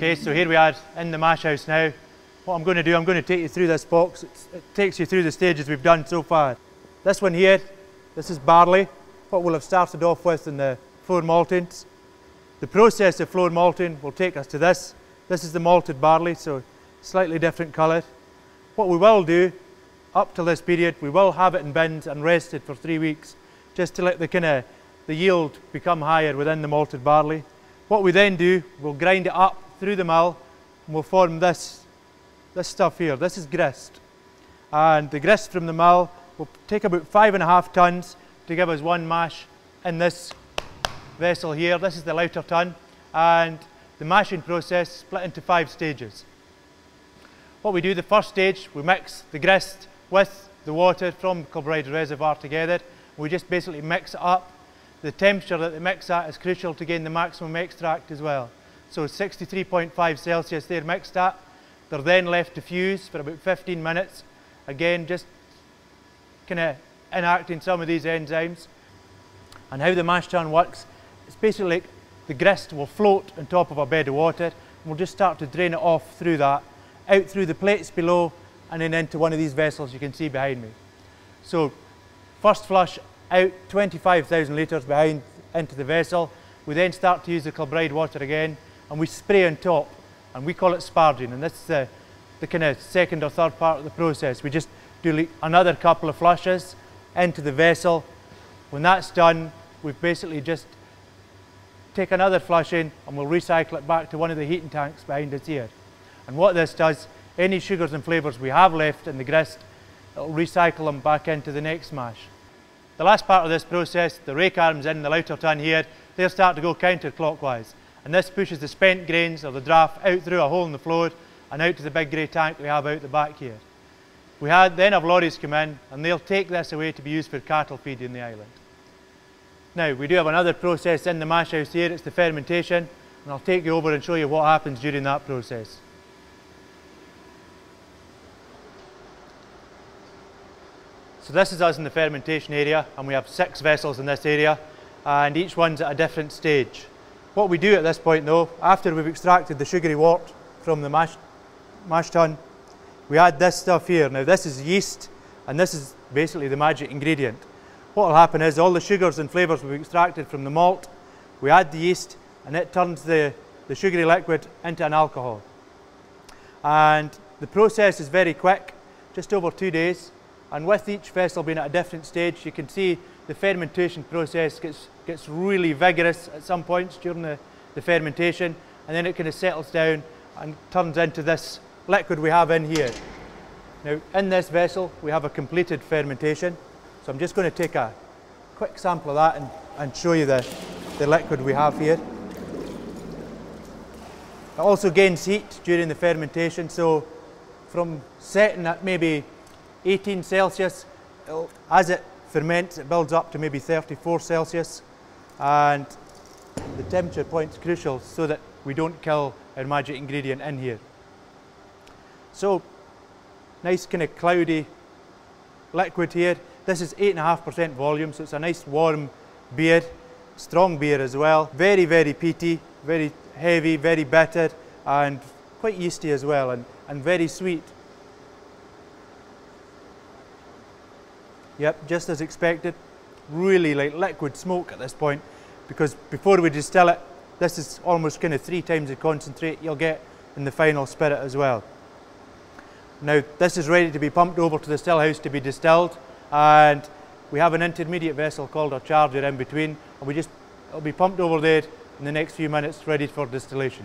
Okay, so here we are in the mash house now. What I'm going to do, I'm going to take you through this box. It's, it takes you through the stages we've done so far. This one here, this is barley, what we'll have started off with in the floor maltings. The process of floor malting will take us to this. This is the malted barley, so slightly different colour. What we will do, up to this period, we will have it in bins and rested for three weeks, just to let the kind of the yield become higher within the malted barley. What we then do, we'll grind it up through the mill and we'll form this, this stuff here. This is grist. And the grist from the mill will take about five and a half tons to give us one mash in this vessel here. This is the lauter tun. And the mashing process split into five stages. What we do, the first stage, we mix the grist with the water from Kilbride Reservoir together. We just basically mix it up the temperature that they mix at is crucial to gain the maximum extract as well. So 63.5 Celsius they're mixed at. They're then left to fuse for about 15 minutes. Again, just kind of enacting some of these enzymes. And how the mash tun works, it's basically like the grist will float on top of a bed of water and we'll just start to drain it off through that, out through the plates below and then into one of these vessels you can see behind me. So first flush out 25,000 litres behind into the vessel. We then start to use the Kilbride water again and we spray on top and we call it sparging and this is the, kind of second or third part of the process. We just do another couple of flushes into the vessel. When that's done, we've basically just take another flush in and we'll recycle it back to one of the heating tanks behind us here. And what this does, any sugars and flavours we have left in the grist, it'll recycle them back into the next mash. The last part of this process, the rake arms in the lauter tun here, they'll start to go counterclockwise. And this pushes the spent grains or the draff out through a hole in the floor and out to the big grey tank we have out the back here. We had, then have lorries come in and they'll take this away to be used for cattle feed in the island. Now, we do have another process in the mash house here, it's the fermentation, and I'll take you over and show you what happens during that process. So this is us in the fermentation area and we have six vessels in this area and each one's at a different stage. What we do at this point though, after we've extracted the sugary wort from the mash, mash tun, we add this stuff here. Now this is yeast and this is basically the magic ingredient. What will happen is all the sugars and flavours we've extracted from the malt, we add the yeast and it turns the, the sugary liquid into an alcohol. And the process is very quick, just over two days. And with each vessel being at a different stage, you can see the fermentation process gets, gets really vigorous at some points during the, the fermentation, and then it kind of settles down and turns into this liquid we have in here. Now, in this vessel, we have a completed fermentation. So I'm just going to take a quick sample of that and, and show you the, the liquid we have here. It also gains heat during the fermentation, so from setting at maybe 18 Celsius. Uh, as it ferments, it builds up to maybe 34 Celsius. And the temperature point is crucial so that we don't kill our magic ingredient in here. So, nice kind of cloudy liquid here. This is 8.5% volume, so it's a nice warm beer, strong beer as well. Very, very peaty, very heavy, very bitter, and quite yeasty as well, and, and very sweet. Yep, just as expected. Really like liquid smoke at this point because before we distill it, this is almost kind of three times the concentrate you'll get in the final spirit as well. Now this is ready to be pumped over to the still house to be distilled and we have an intermediate vessel called a charger in between and we just, it'll be pumped over there in the next few minutes ready for distillation.